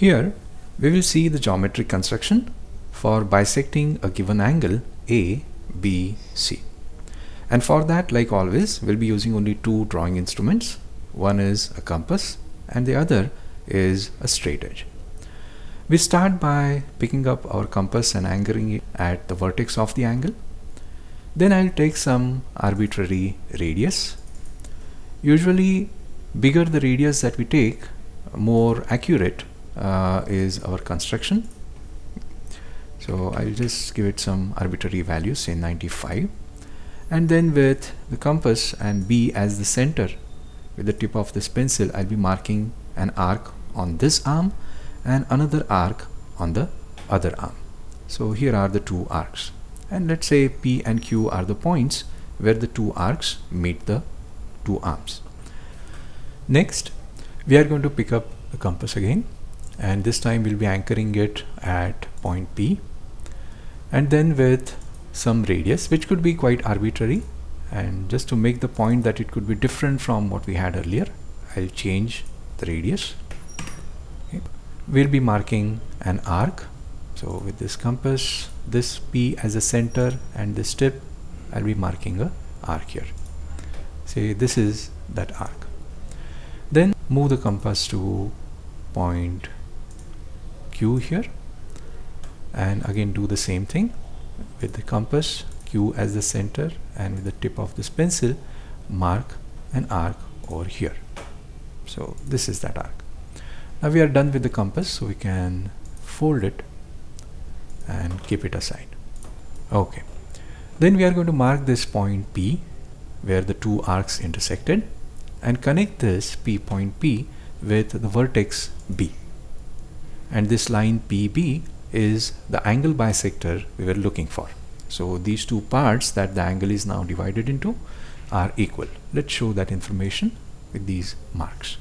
Here we will see the geometric construction for bisecting a given angle A, B, C. And for that like always we'll be using only two drawing instruments. One is a compass and the other is a straight edge. We start by picking up our compass and anchoring it at the vertex of the angle. Then I'll take some arbitrary radius. Usually bigger the radius that we take more accurate uh, is our construction. So I'll just give it some arbitrary value say 95 and then with the compass and B as the center with the tip of this pencil I'll be marking an arc on this arm and another arc on the other arm. So here are the two arcs. And let's say P and Q are the points where the two arcs meet the two arms. Next we are going to pick up the compass again and this time we'll be anchoring it at point P. And then with some radius which could be quite arbitrary. And just to make the point that it could be different from what we had earlier I'll change the radius. Okay. we'll be marking an arc. So with this compass this P as a center and this tip I'll be marking a arc here. Say this is that arc. Then move the compass to point Q here. And again do the same thing with the compass Q as the center and with the tip of this pencil mark an arc over here. So this is that arc. Now we are done with the compass so we can fold it and keep it aside. Okay. Then we are going to mark this point P where the two arcs intersected and connect this P point P with the vertex B and this line PB is the angle bisector we were looking for. So these two parts that the angle is now divided into are equal. Let's show that information with these marks.